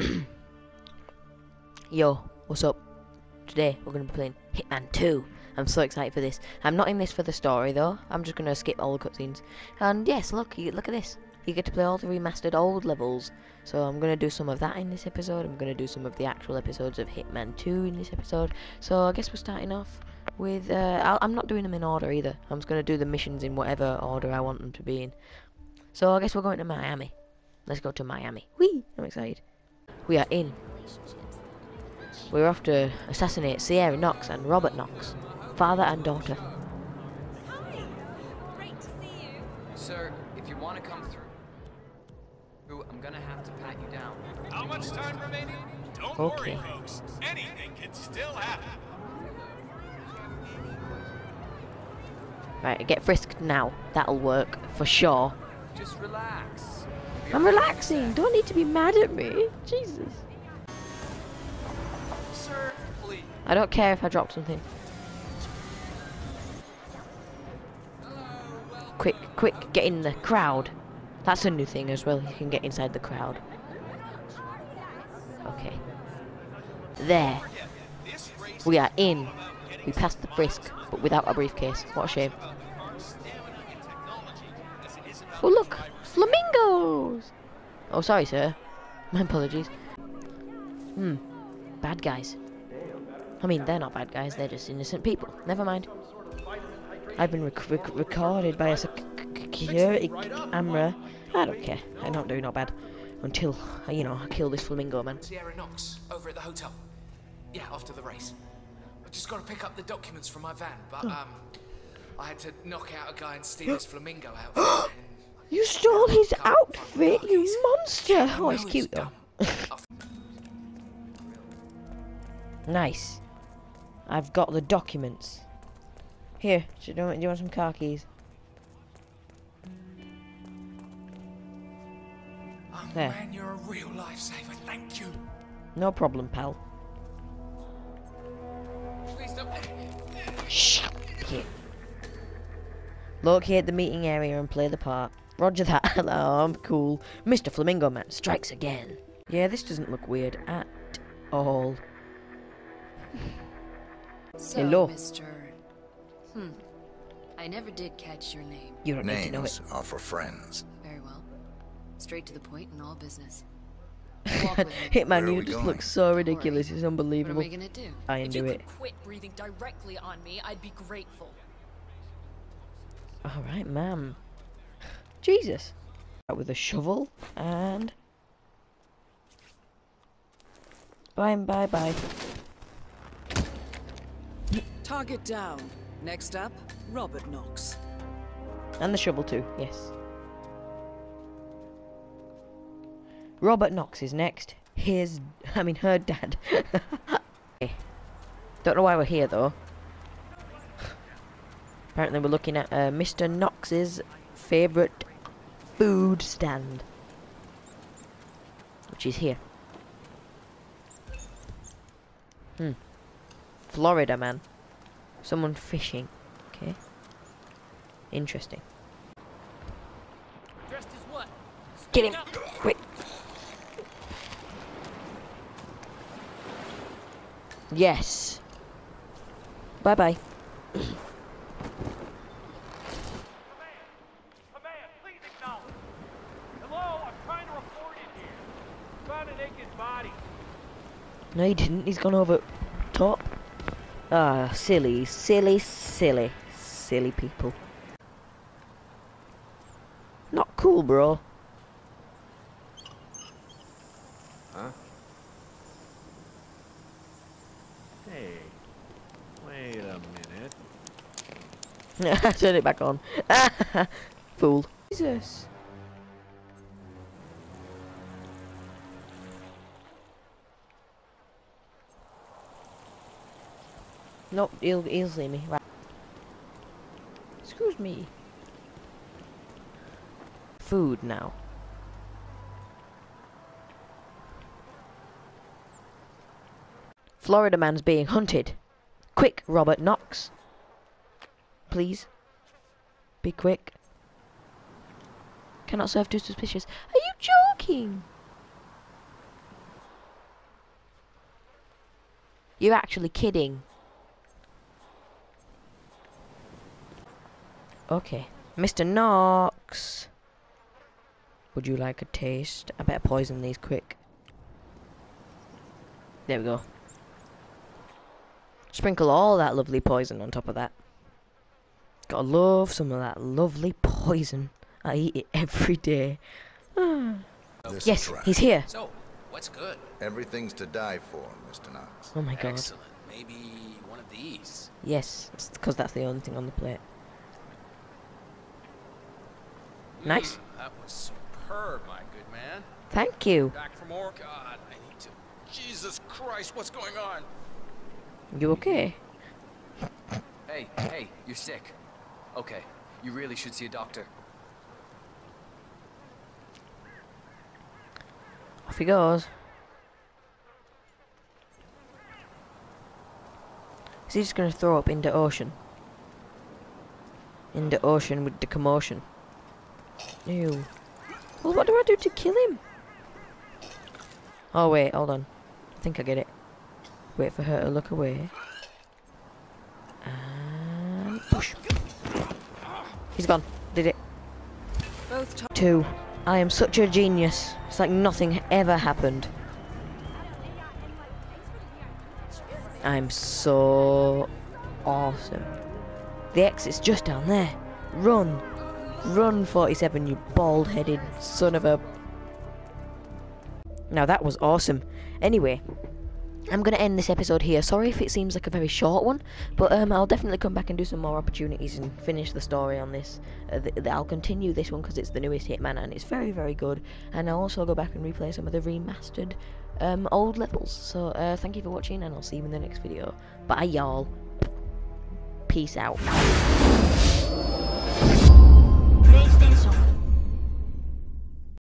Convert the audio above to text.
Yo, what's up? Today we're going to be playing Hitman 2. I'm so excited for this. I'm not in this for the story though. I'm just going to skip all the cutscenes. And yes, look, you, look at this. You get to play all the remastered old levels. So I'm going to do some of that in this episode. I'm going to do some of the actual episodes of Hitman 2 in this episode. So I guess we're starting off with... Uh, i am not doing them in order either. I'm just going to do the missions in whatever order I want them to be in. So I guess we're going to Miami. Let's go to Miami. Whee! I'm excited. We are in. We're off to assassinate Sierra Knox and Robert Knox, father and daughter. Hi. Great to see you. Sir, if you want to come through, I'm gonna have to pat you down. How much time remaining? Don't Okay. worry, folks. Anything can still happen. Right, get frisked now. That'll work for sure. Just relax. I'm relaxing. Don't need to be mad at me. Jesus. Sir, please. I don't care if I drop something. Quick, quick, get in the crowd. That's a new thing as well. You can get inside the crowd. Okay. There. We are in. We passed the frisk, but without a briefcase. What a shame. Oh look. Flamingos. Oh, sorry, sir. My apologies. Hmm. Bad guys. I mean, they're not bad guys. They're just innocent people. Never mind. I've been rec rec recorded by a security camera. I don't care. I'm not doing not bad until you know I kill this flamingo man. Sierra Knox over at the hotel. Yeah, after the race. I just got to pick up the documents from my van, but um, I had to knock out a guy and steal his flamingo outfit. You stole his outfit, you monster! Oh, it's cute though. Nice. I've got the documents. Here, do you want, do you want some car keys? Oh There. man, you're a real lifesaver. Thank you. No problem, pal. Please don't. Shh. Here. Locate the meeting area and play the part. Roger that. Hello, I'm cool. Mr. Flamingo Man strikes again. Yeah, this doesn't look weird at all. So, Hello. Mr. Hmm. I never did catch your name. You don't need to know Names it. are for friends. Very well. Straight to the point in all business. Walk with me. Hitman, Where you just going? look so ridiculous. It's What am unbelievable. I gonna do? I If you do could it. quit breathing directly on me, I'd be grateful. All right, ma'am. Jesus. Out with a shovel and. Bye and bye bye. Target down. Next up, Robert Knox. And the shovel too, yes. Robert Knox is next. His, I mean, her dad. Don't know why we're here though. Apparently we're looking at uh, Mr. Knox's favourite food stand. Which is here. Hmm. Florida man. Someone fishing. Okay. Interesting. Dressed as what? Get him! Quick! Yes. Bye bye. Command, please acknowledge. Hello, I'm trying to report in here. Found a naked body. No, he didn't. He's gone over top. Ah, silly, silly, silly, silly people. Not cool, bro. Huh? Hey, wait a minute. Turn it back on. Fool. Jesus. Nope, he'll, see me. Right. Excuse me. Food now. Florida man's being hunted. Quick, Robert Knox. Please. Be quick. Cannot serve too suspicious. Are you joking? You're actually kidding. Okay. Mr. Knox. Would you like a taste? I better poison these quick. There we go. Sprinkle all that lovely poison on top of that. Gotta love some of that lovely poison. I eat it every day. Yes, is he's here. So, what's good? Everything's to die for, Mr. Knox. Oh my god. Excellent. Maybe one of these. Yes, because that's the only thing on the plate. Nice. That was superb, my good man. Thank you. Back from more. God, I need to. Jesus Christ, what's going on? You okay? Hey, hey, you're sick. Okay, you really should see a doctor. Off he goes. Is he just gonna throw up into the ocean? Into the ocean with the commotion. Ew. Well, what do I do to kill him? Oh wait, hold on. I think I get it. Wait for her to look away. And push. He's gone. Did it. Both Two. I am such a genius. It's like nothing ever happened. I'm so awesome. The exit's just down there. Run. Run, 47, you bald headed son of a. Now that was awesome. Anyway, I'm going to end this episode here. Sorry if it seems like a very short one, but um, I'll definitely come back and do some more opportunities and finish the story on this. Uh, th- th- I'll continue this one because it's the newest Hitman and it's very, very good. And I'll also go back and replay some of the remastered um, old levels. So uh, thank you for watching, and I'll see you in the next video. Bye, y'all. Peace out.